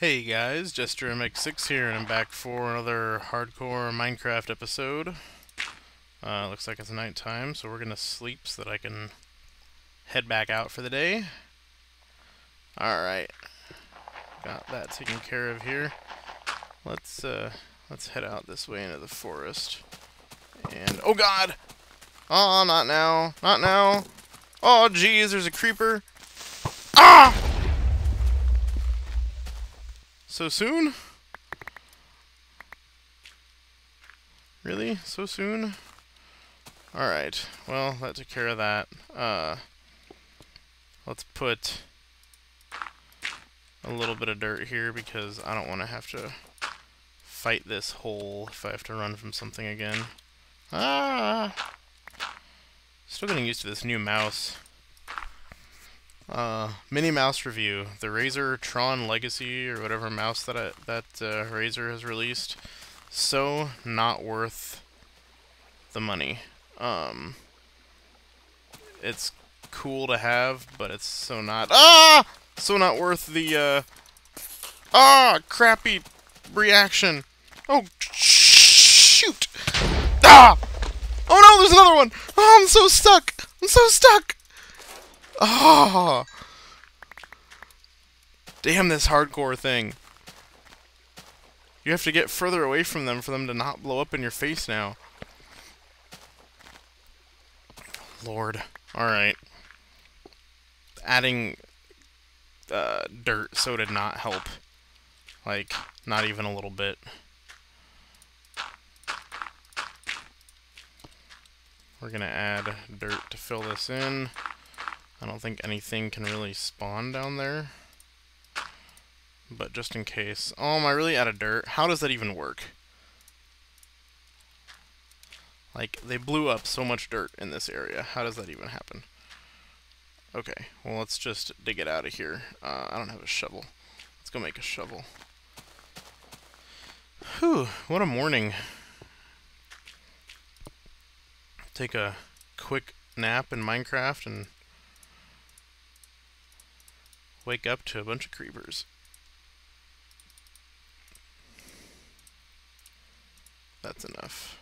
Hey guys, Jester MX6 here, and I'm back for another hardcore Minecraft episode. Uh, looks like it's nighttime, so we're gonna sleep so that I can head back out for the day. Alright, got that taken care of here. Let's, uh, let's head out this way into the forest. And, oh god! Oh, not now, not now! Oh jeez, there's a creeper! Ah! So soon? Really? So soon? Alright, well, that took care of that. Uh, let's put a little bit of dirt here because I don't want to have to fight this hole if I have to run from something again. Ah! Still getting used to this new mouse. Uh, Mini Mouse review: the Razer Tron Legacy or whatever mouse that I, that uh, Razer has released. So not worth the money. Um, it's cool to have, but it's so not ah so not worth the uh ah crappy reaction. Oh shoot! Ah! Oh no, there's another one! Oh, I'm so stuck! I'm so stuck! Oh! Damn this hardcore thing. You have to get further away from them for them to not blow up in your face now. Lord. Alright. Adding uh, dirt so did not help. Like, not even a little bit. We're gonna add dirt to fill this in. I don't think anything can really spawn down there. But just in case. Oh, am I really out of dirt? How does that even work? Like, they blew up so much dirt in this area. How does that even happen? Okay, well, let's just dig it out of here. Uh, I don't have a shovel. Let's go make a shovel. Whew, what a morning. Take a quick nap in Minecraft and wake up to a bunch of creepers. That's enough.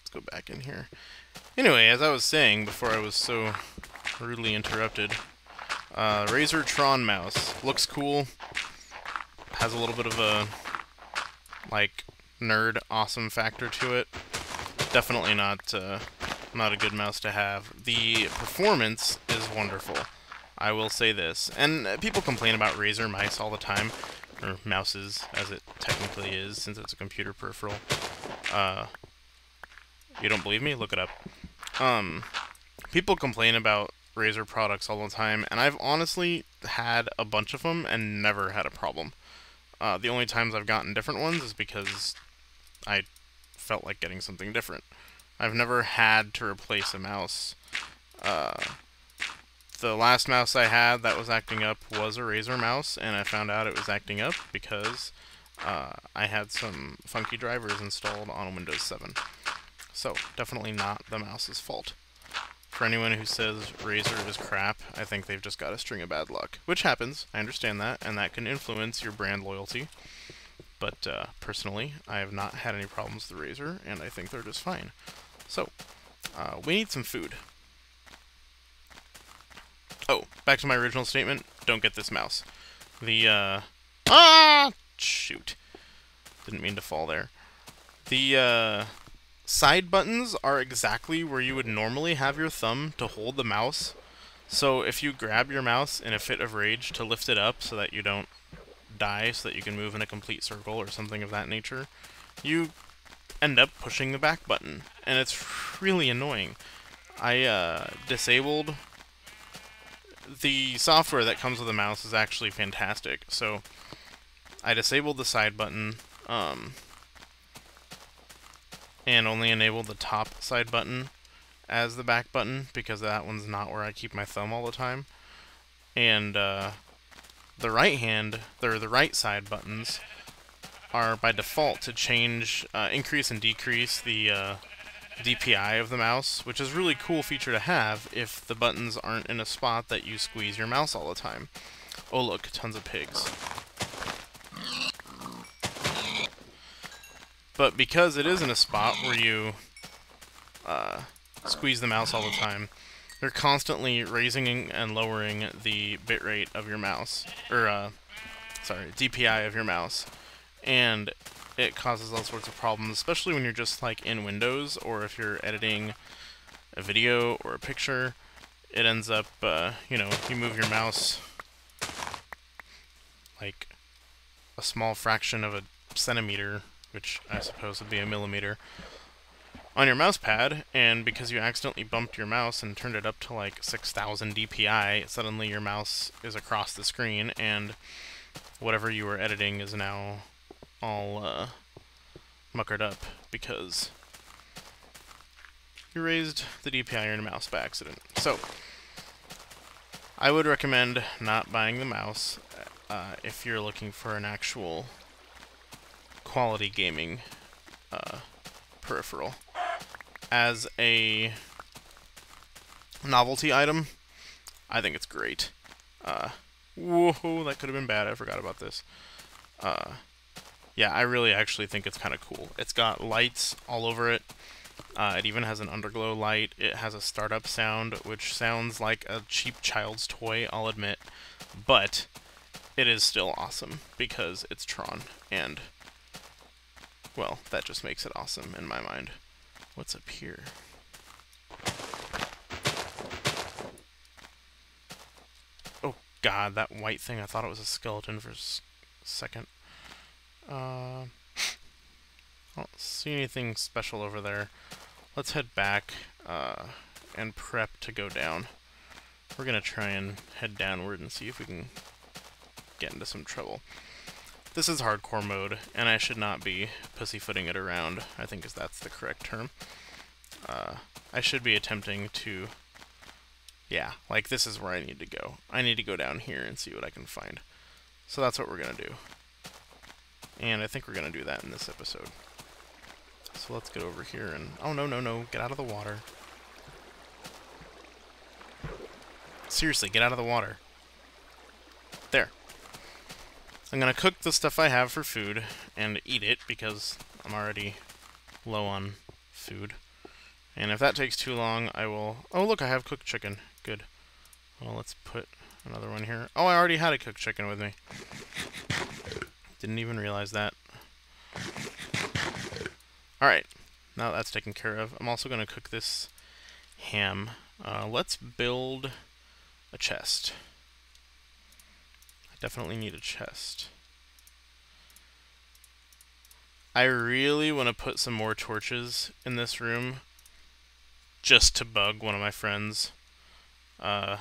Let's go back in here. Anyway, as I was saying before I was so rudely interrupted, uh, Tron mouse. Looks cool. Has a little bit of a, like, nerd awesome factor to it. Definitely not, uh, not a good mouse to have. The performance is wonderful. I will say this. And uh, people complain about Razer mice all the time, or mouses, as it technically is, since it's a computer peripheral. Uh, you don't believe me? Look it up. Um, people complain about Razer products all the time, and I've honestly had a bunch of them and never had a problem. Uh, the only times I've gotten different ones is because I felt like getting something different. I've never had to replace a mouse. Uh, the last mouse I had that was acting up was a Razer mouse, and I found out it was acting up because uh, I had some funky drivers installed on Windows 7. So, definitely not the mouse's fault. For anyone who says Razer is crap, I think they've just got a string of bad luck. Which happens, I understand that, and that can influence your brand loyalty. But, uh, personally, I have not had any problems with the Razer, and I think they're just fine. So, uh, we need some food. Oh, back to my original statement, don't get this mouse. The, uh... Ah! Shoot. Didn't mean to fall there. The, uh... Side buttons are exactly where you would normally have your thumb to hold the mouse. So if you grab your mouse in a fit of rage to lift it up so that you don't die, so that you can move in a complete circle or something of that nature, you end up pushing the back button. And it's really annoying. I uh, disabled the software that comes with the mouse is actually fantastic. So I disabled the side button um, and only enabled the top side button as the back button because that one's not where I keep my thumb all the time. And uh, the right hand, or the right side buttons, are by default to change, uh, increase and decrease the uh, DPI of the mouse, which is a really cool feature to have if the buttons aren't in a spot that you squeeze your mouse all the time. Oh look, tons of pigs. But because it is in a spot where you uh, squeeze the mouse all the time, they're constantly raising and lowering the bitrate of your mouse, or uh, sorry, DPI of your mouse, and it causes all sorts of problems, especially when you're just like in Windows or if you're editing a video or a picture. It ends up, uh, you know, you move your mouse like a small fraction of a centimeter, which I suppose would be a millimeter, on your mouse pad, and because you accidentally bumped your mouse and turned it up to like 6000 DPI, suddenly your mouse is across the screen, and whatever you were editing is now all uh, muckered up because you raised the DPI on your mouse by accident. So, I would recommend not buying the mouse uh, if you're looking for an actual quality gaming uh, peripheral as a novelty item, I think it's great. Uh, whoa, that could have been bad. I forgot about this. Uh, yeah, I really actually think it's kind of cool. It's got lights all over it. Uh, it even has an underglow light. It has a startup sound, which sounds like a cheap child's toy, I'll admit. But it is still awesome because it's Tron, and, well, that just makes it awesome in my mind. What's up here? Oh god, that white thing, I thought it was a skeleton for a second. Uh, I don't see anything special over there. Let's head back uh, and prep to go down. We're going to try and head downward and see if we can get into some trouble. This is hardcore mode, and I should not be pussyfooting it around, I think is that's the correct term. Uh, I should be attempting to... Yeah, like this is where I need to go. I need to go down here and see what I can find. So that's what we're going to do. And I think we're going to do that in this episode. So let's get over here and... Oh, no, no, no. Get out of the water. Seriously, get out of the water. There. I'm gonna cook the stuff I have for food and eat it because I'm already low on food. And if that takes too long, I will... Oh, look, I have cooked chicken. Good. Well, let's put another one here. Oh, I already had a cooked chicken with me. Didn't even realize that. Alright, now that's taken care of. I'm also going to cook this ham. Uh, let's build a chest. I definitely need a chest. I really want to put some more torches in this room just to bug one of my friends. Uh,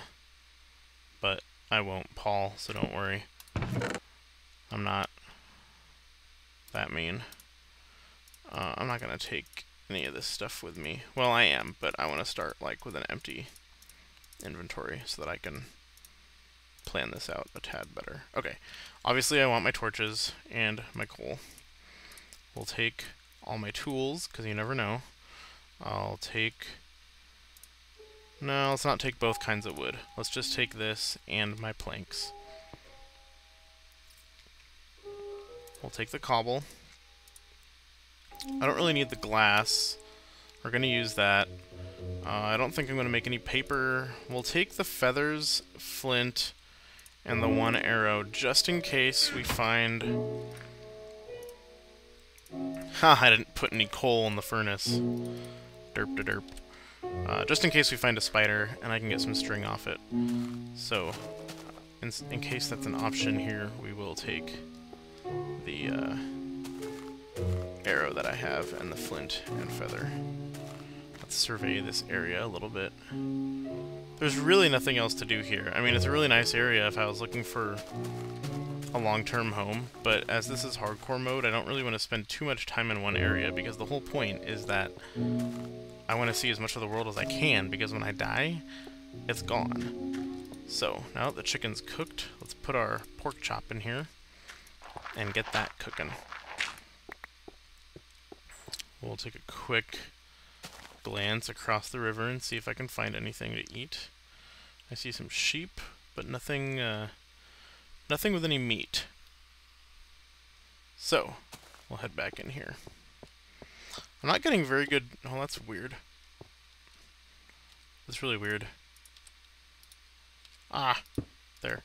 but I won't, Paul, so don't worry. I'm not that mean. Uh, I'm not going to take any of this stuff with me. Well, I am, but I want to start like with an empty inventory so that I can plan this out a tad better. Okay, obviously I want my torches and my coal. We'll take all my tools, because you never know. I'll take... No, let's not take both kinds of wood. Let's just take this and my planks. We'll take the cobble. I don't really need the glass. We're going to use that. Uh, I don't think I'm going to make any paper. We'll take the feathers, flint, and the one arrow, just in case we find... Ha, I didn't put any coal in the furnace. Derp to derp. Uh, just in case we find a spider, and I can get some string off it. So, in, in case that's an option here, we will take the uh, arrow that I have and the flint and feather. Let's survey this area a little bit. There's really nothing else to do here. I mean, it's a really nice area if I was looking for a long-term home, but as this is hardcore mode, I don't really want to spend too much time in one area, because the whole point is that I want to see as much of the world as I can, because when I die, it's gone. So, now that the chicken's cooked, let's put our pork chop in here, and get that cooking. We'll take a quick glance across the river and see if I can find anything to eat. I see some sheep, but nothing, uh, Nothing with any meat. So, we'll head back in here. I'm not getting very good... Oh, that's weird. That's really weird. Ah, there.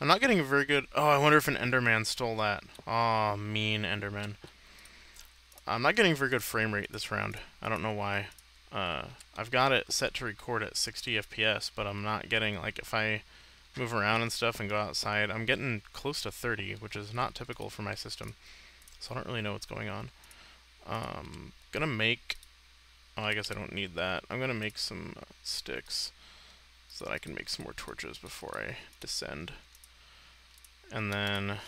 I'm not getting a very good... Oh, I wonder if an Enderman stole that. Oh, mean Enderman. I'm not getting a very good frame rate this round. I don't know why. Uh, I've got it set to record at 60 FPS, but I'm not getting, like, if I move around and stuff and go outside, I'm getting close to 30, which is not typical for my system. So I don't really know what's going on. Um, gonna make... Oh, I guess I don't need that. I'm gonna make some sticks so that I can make some more torches before I descend. And then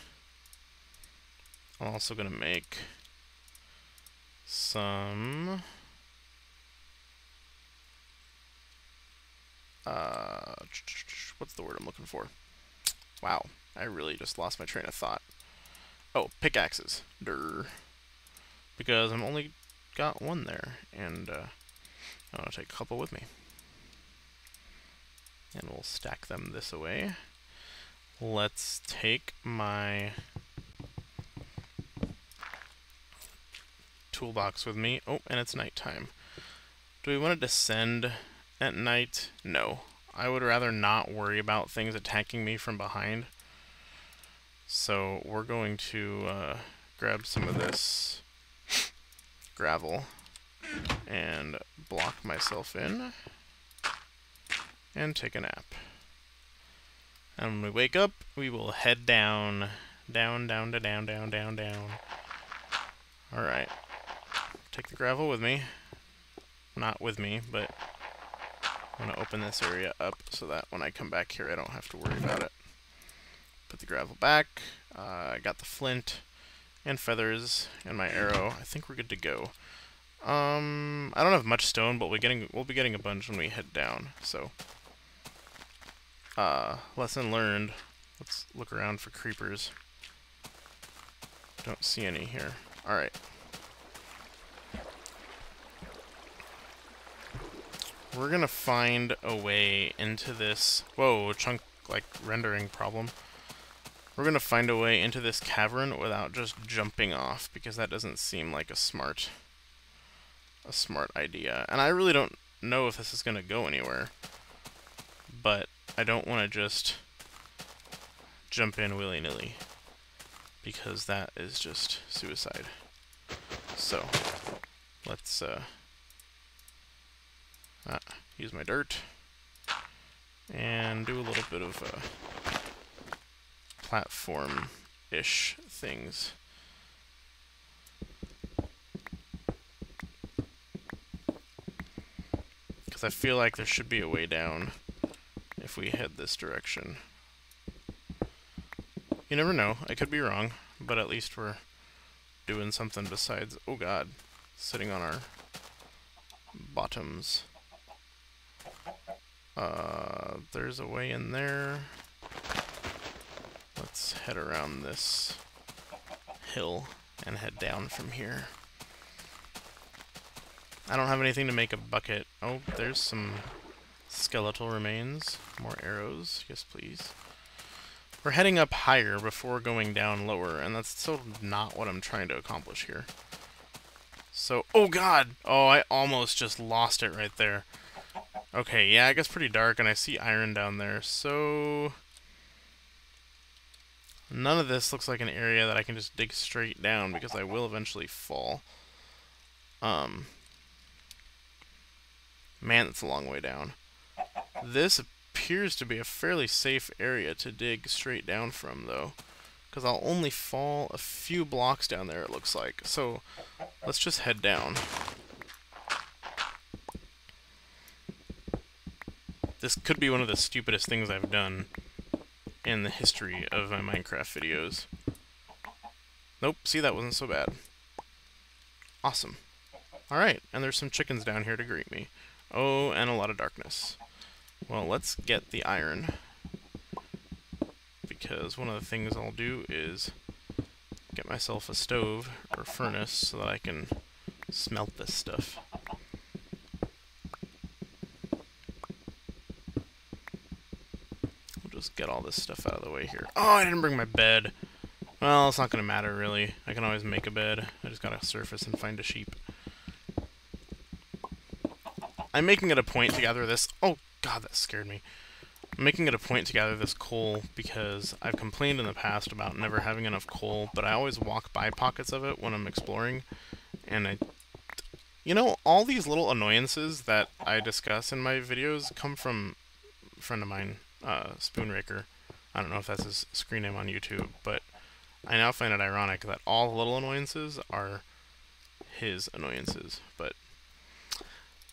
I'm also gonna make some uh, what's the word I'm looking for? Wow, I really just lost my train of thought. Oh, pickaxes. Durr. Because I'm only got one there, and uh, I'm gonna take a couple with me. And we'll stack them this way. Let's take my toolbox with me. Oh, and it's nighttime. Do we want to descend at night? No. I would rather not worry about things attacking me from behind. So we're going to uh, grab some of this gravel and block myself in and take a nap. And when we wake up, we will head down, down, down, to down, down, down, down. Alright. Take the gravel with me. Not with me, but I'm going to open this area up so that when I come back here I don't have to worry about it. Put the gravel back. Uh, I got the flint and feathers and my arrow. I think we're good to go. Um, I don't have much stone, but we're getting we'll be getting a bunch when we head down. So, uh, lesson learned. Let's look around for creepers. Don't see any here. All right. We're gonna find a way into this... Whoa, chunk, like, rendering problem. We're gonna find a way into this cavern without just jumping off, because that doesn't seem like a smart... a smart idea. And I really don't know if this is gonna go anywhere. But I don't want to just jump in willy-nilly, because that is just suicide. So, let's, uh... Uh, use my dirt. And do a little bit of uh, platform-ish things. Because I feel like there should be a way down if we head this direction. You never know. I could be wrong, but at least we're doing something besides... Oh god. Sitting on our bottoms. Uh, there's a way in there. Let's head around this hill and head down from here. I don't have anything to make a bucket. Oh, there's some skeletal remains. More arrows. Yes, please. We're heading up higher before going down lower, and that's still not what I'm trying to accomplish here. So, oh god! Oh, I almost just lost it right there. Okay, yeah, it gets pretty dark, and I see iron down there, so... None of this looks like an area that I can just dig straight down, because I will eventually fall. Um... Man, that's a long way down. This appears to be a fairly safe area to dig straight down from, though. Because I'll only fall a few blocks down there, it looks like. So, let's just head down. This could be one of the stupidest things I've done in the history of my Minecraft videos. Nope, see, that wasn't so bad. Awesome. Alright, and there's some chickens down here to greet me. Oh, and a lot of darkness. Well, let's get the iron. Because one of the things I'll do is get myself a stove or furnace so that I can smelt this stuff. We'll just get all this stuff out of the way here. Oh, I didn't bring my bed. Well, it's not going to matter, really. I can always make a bed. I just gotta surface and find a sheep. I'm making it a point to gather this... Oh, God, that scared me. I'm making it a point to gather this coal because I've complained in the past about never having enough coal, but I always walk by pockets of it when I'm exploring, and I... You know, all these little annoyances that I discuss in my videos come from a friend of mine, uh, Spoonraker. I don't know if that's his screen name on YouTube, but I now find it ironic that all the little annoyances are his annoyances, but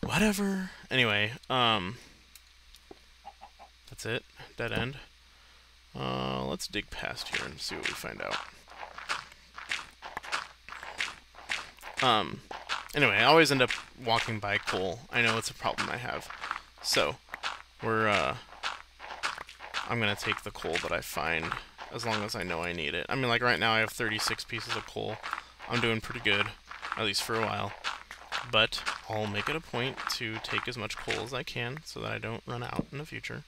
whatever. Anyway, um, that's it. Dead end. Uh, let's dig past here and see what we find out. Um, anyway, I always end up walking by coal. I know it's a problem I have. So, we're, uh, I'm gonna take the coal that I find as long as I know I need it. I mean, like right now I have 36 pieces of coal. I'm doing pretty good, at least for a while. But I'll make it a point to take as much coal as I can so that I don't run out in the future.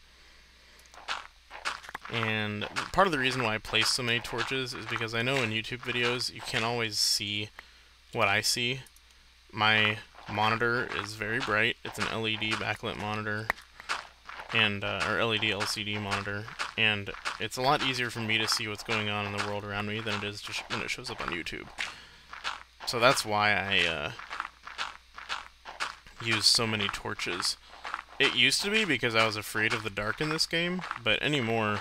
And part of the reason why I place so many torches is because I know in YouTube videos you can't always see what I see. My monitor is very bright. It's an LED backlit monitor and uh, or LED LCD monitor, and it's a lot easier for me to see what's going on in the world around me than it is just when it shows up on YouTube. So that's why I uh, use so many torches. It used to be because I was afraid of the dark in this game, but anymore,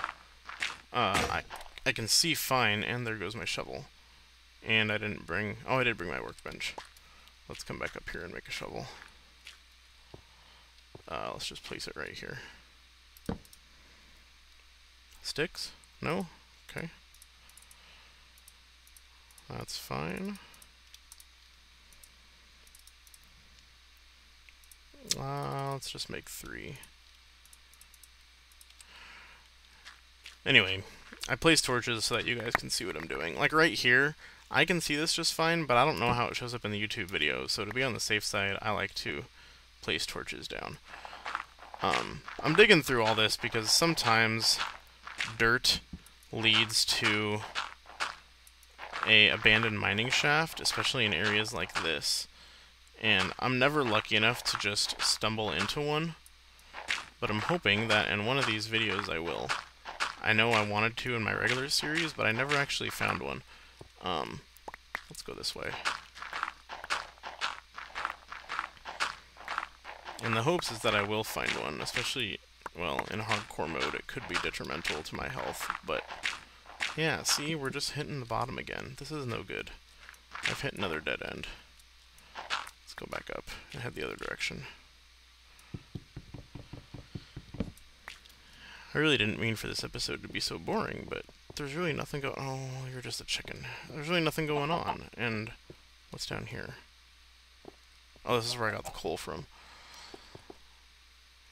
uh, I I can see fine, and there goes my shovel. And I didn't bring... Oh, I did bring my workbench. Let's come back up here and make a shovel. Uh, let's just place it right here. Sticks? No? Okay. That's fine. Uh, let's just make three. Anyway, I place torches so that you guys can see what I'm doing. Like right here, I can see this just fine, but I don't know how it shows up in the YouTube video, so to be on the safe side, I like to place torches down. Um, I'm digging through all this because sometimes dirt leads to a abandoned mining shaft, especially in areas like this. And I'm never lucky enough to just stumble into one, but I'm hoping that in one of these videos I will. I know I wanted to in my regular series, but I never actually found one. Um, let's go this way. And the hopes is that I will find one, especially well, in hardcore mode, it could be detrimental to my health, but yeah, see, we're just hitting the bottom again. This is no good. I've hit another dead end. Let's go back up and head the other direction. I really didn't mean for this episode to be so boring, but there's really nothing going Oh, you're just a chicken. There's really nothing going on. And what's down here? Oh, this is where I got the coal from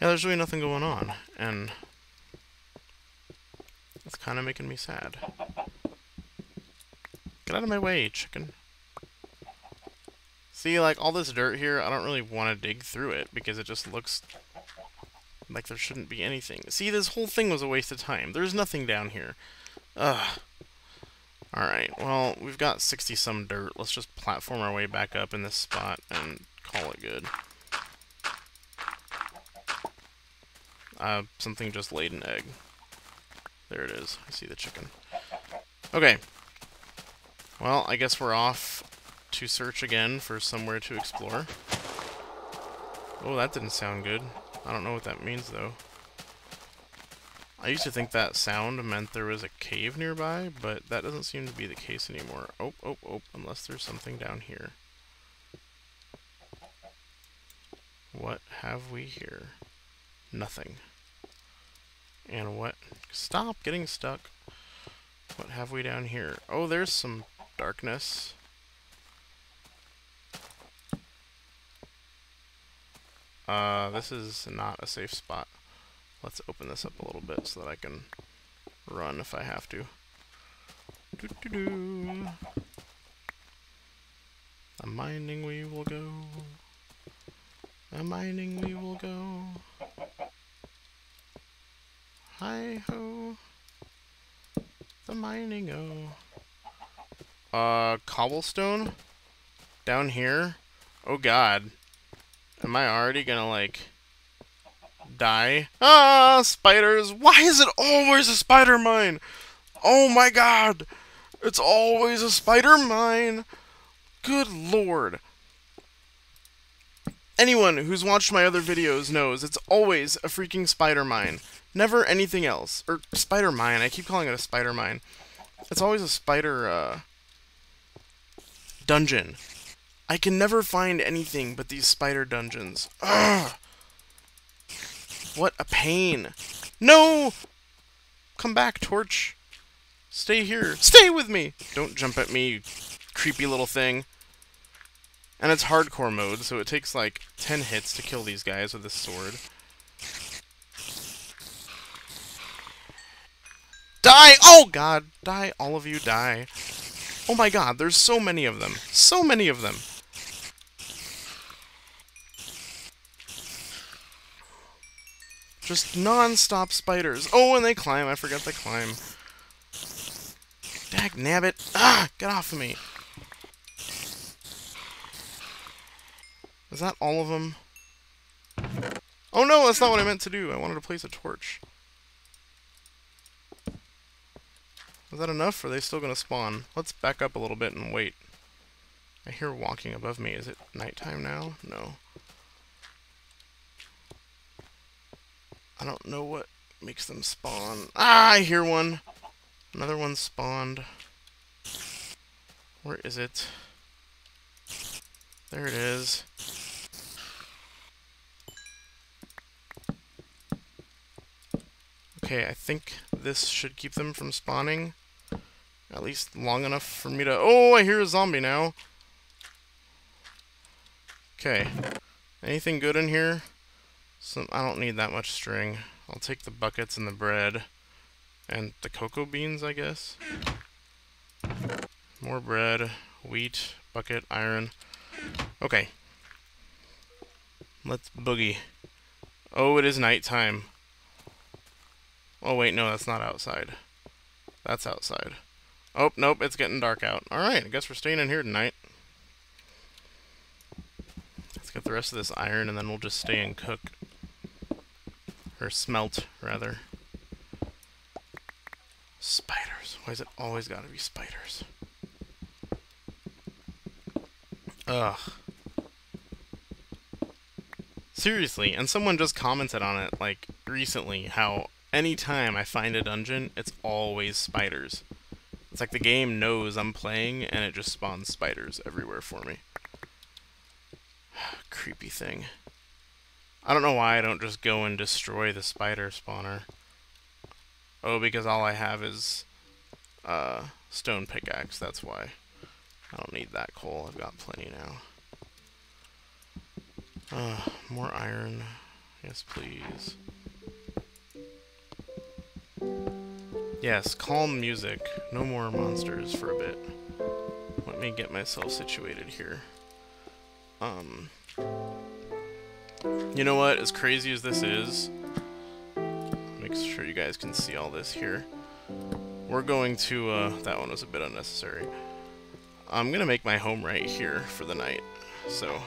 yeah, there's really nothing going on, and it's kind of making me sad. Get out of my way, chicken. See, like, all this dirt here, I don't really want to dig through it, because it just looks like there shouldn't be anything. See, this whole thing was a waste of time. There's nothing down here. Ugh. Alright, well, we've got 60-some dirt. Let's just platform our way back up in this spot and call it good. Uh, something just laid an egg. There it is. I see the chicken. Okay. Well, I guess we're off to search again for somewhere to explore. Oh, that didn't sound good. I don't know what that means, though. I used to think that sound meant there was a cave nearby, but that doesn't seem to be the case anymore. Oh, oh, oh, unless there's something down here. What have we here? Nothing. And what? Stop getting stuck. What have we down here? Oh, there's some darkness. Uh, this is not a safe spot. Let's open this up a little bit so that I can run if I have to. Doo -doo -doo. A mining we will go. A mining we will go. Hi ho. The mining oh. Uh, cobblestone? Down here? Oh god. Am I already gonna, like, die? Ah, spiders! Why is it always a spider mine? Oh my god! It's always a spider mine! Good lord. Anyone who's watched my other videos knows it's always a freaking spider mine. Never anything else. Or spider mine. I keep calling it a spider mine. It's always a spider, uh, dungeon. I can never find anything but these spider dungeons. Ugh! What a pain. No! Come back, Torch. Stay here. Stay with me! Don't jump at me, you creepy little thing. And it's hardcore mode, so it takes like 10 hits to kill these guys with this sword. Die! Oh god! Die, all of you, die. Oh my god, there's so many of them. So many of them. Just non-stop spiders. Oh, and they climb. I forgot they climb. Dag nabbit. Ah! Get off of me. Is that all of them? Oh no, that's not what I meant to do. I wanted to place a torch. Is that enough? Or are they still going to spawn? Let's back up a little bit and wait. I hear walking above me. Is it nighttime now? No. I don't know what makes them spawn. Ah, I hear one! Another one spawned. Where is it? There it is. Okay, I think this should keep them from spawning. At least long enough for me to... Oh, I hear a zombie now. Okay. Anything good in here? Some, I don't need that much string. I'll take the buckets and the bread. And the cocoa beans, I guess. More bread, wheat, bucket, iron. Okay. Let's boogie. Oh, it is nighttime. Oh, wait, no, that's not outside. That's outside. Oh, nope, it's getting dark out. Alright, I guess we're staying in here tonight. Let's get the rest of this iron, and then we'll just stay and cook. Or smelt, rather. Spiders. Why is it always gotta be spiders? Ugh. Seriously, and someone just commented on it, like, recently, how anytime I find a dungeon, it's always spiders. It's like the game knows I'm playing, and it just spawns spiders everywhere for me. Creepy thing. I don't know why I don't just go and destroy the spider spawner. Oh, because all I have is uh, stone pickaxe, that's why. I don't need that coal, I've got plenty now. Uh, more iron. Yes, please. Yes, calm music. No more monsters for a bit. Let me get myself situated here. Um... You know what? As crazy as this is, make sure you guys can see all this here. We're going to, uh, that one was a bit unnecessary. I'm gonna make my home right here for the night, so...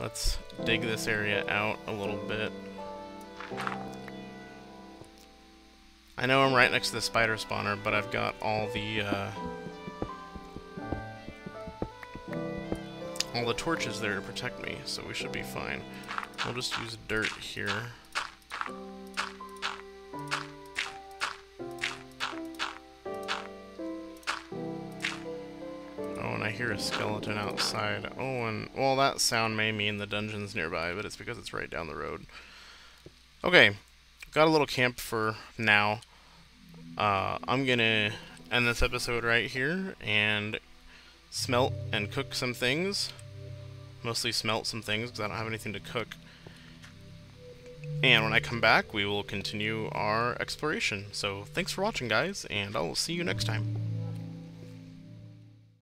Let's dig this area out a little bit. I know I'm right next to the spider spawner, but I've got all the, uh, all the torches there to protect me, so we should be fine. We'll just use dirt here. Oh, and I hear a skeleton outside. Oh, and, well, that sound may mean the dungeon's nearby, but it's because it's right down the road. Okay, got a little camp for now. Uh, I'm gonna end this episode right here and smelt and cook some things. Mostly smelt some things because I don't have anything to cook. And when I come back, we will continue our exploration. So thanks for watching, guys, and I will see you next time.